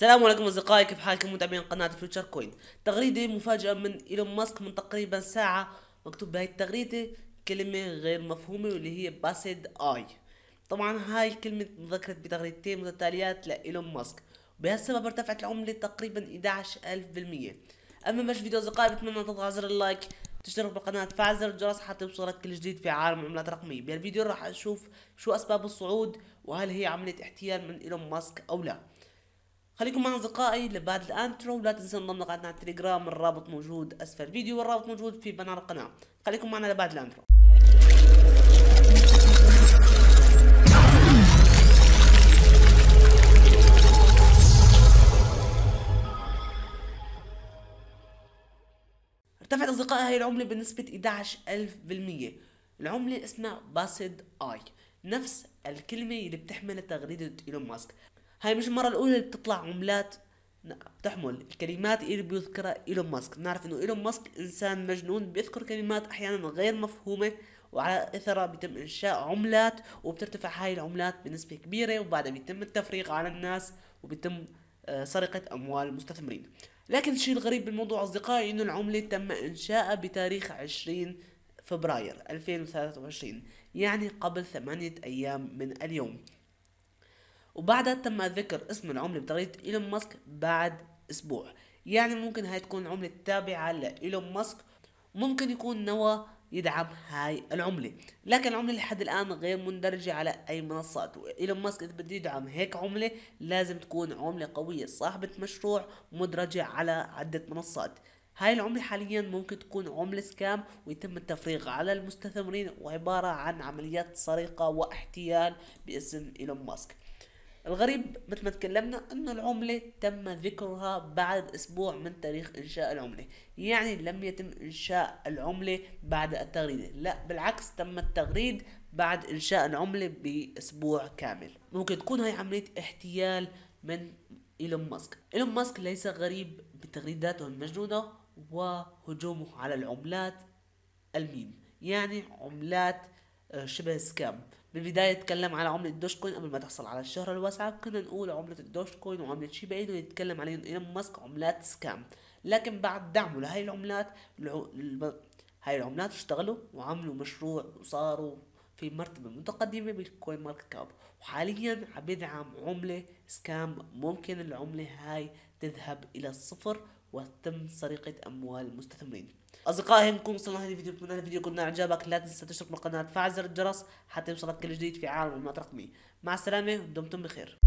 السلام عليكم أصدقائي كيف حالكم؟ متابعين قناة فيوتشر كوين تغريدة مفاجئة من إيلون ماسك من تقريبا ساعة مكتوب بهاي التغريدة كلمة غير مفهومة واللي هي Based AI طبعا هاي الكلمة ذكرت بتغريدتين متتاليات لإيلون ماسك وبهالسبب ارتفعت العملة تقريبا 11000% أما مش فيديو أصدقائي بتمنى تضغط على زر ال like تشترك بالقناة تفعل زر الجرس حتى يوصلك كل جديد في عالم العملات الرقمية بهالفيديو راح أشوف شو أسباب الصعود وهل هي عملية احتيال من إيلون ماسك أو لا. خليكم معنا أصدقائي لبعد ال intro ولا تنسوا انضم لقناتنا على التليجرام الرابط موجود أسفل الفيديو والرابط موجود في banner القناة. خليكم معنا لبعد ال intro. ارتفعت أصدقائي هاي العملة بنسبة 11% العملة اسمها Based AI نفس الكلمة اللي بتحمل تغريدة إيلون ماسك. هاي مش المرة الأولى اللي بتطلع عملات بتحمل الكلمات اللي بيذكرها إيلون ماسك. نعرف إنه إيلون ماسك إنسان مجنون بيذكر كلمات أحيانا غير مفهومة وعلى إثرها بيتم إنشاء عملات وبترتفع هاي العملات بنسبة كبيرة وبعدها بيتم التفريق على الناس وبيتم آه، سرقة أموال المستثمرين لكن الشيء الغريب بالموضوع أصدقائي إنه العملة تم انشائها بتاريخ عشرين فبراير 2023 يعني قبل ثمانية أيام من اليوم. وبعدها تم ذكر اسم العملة بطريقة إيلون ماسك بعد أسبوع. يعني ممكن هاي تكون عملة تابعة لإيلون ماسك. ممكن يكون نوى يدعم هاي العملة. لكن العملة لحد الآن غير مندرجة على أي منصات. وإيلون ماسك إذا بده يدعم هيك عملة لازم تكون عملة قوية. صاحبة مشروع مدرجة على عدة منصات. هاي العملة حاليا ممكن تكون عملة سكام ويتم التفريغ على المستثمرين وعبارة عن عمليات سرقة واحتيال باسم إيلون ماسك. الغريب مثل ما تكلمنا إنه العملة تم ذكرها بعد أسبوع من تاريخ إنشاء العملة. يعني لم يتم إنشاء العملة بعد التغريدة. لا بالعكس تم التغريد بعد إنشاء العملة بأسبوع كامل. ممكن تكون هاي عملية احتيال من إيلون ماسك. إيلون ماسك ليس غريب بتغريداته المجنونة وهجومه على العملات الميم. يعني عملات آه، شبه scam. بالبداية تكلم على عملة Dogecoin قبل ما تحصل على الشهرة الواسعة كنا نقول عملة ال Dogecoin وعملة Shiba Inu يتكلم عليهم. إيلون ماسك عملات scam. لكن بعد دعمه لهي العملات هاي العملات اشتغلوا وعملوا مشروع وصاروا في مرتبة متقدمة بال CoinMarketCap وحاليا عم يدعم عملة سكام. ممكن العملة هاي تذهب إلى الصفر وتم سرقة أموال المستثمرين. أصدقائي نكون وصلنا لهذا الفيديو بتمنى الفيديو يكون أعجابك. لا تنسى تشترك بالقناة وتفعل زر الجرس حتى يوصلك كل جديد في عالم المعلومات الرقمية مع السلامة ودمتم بخير.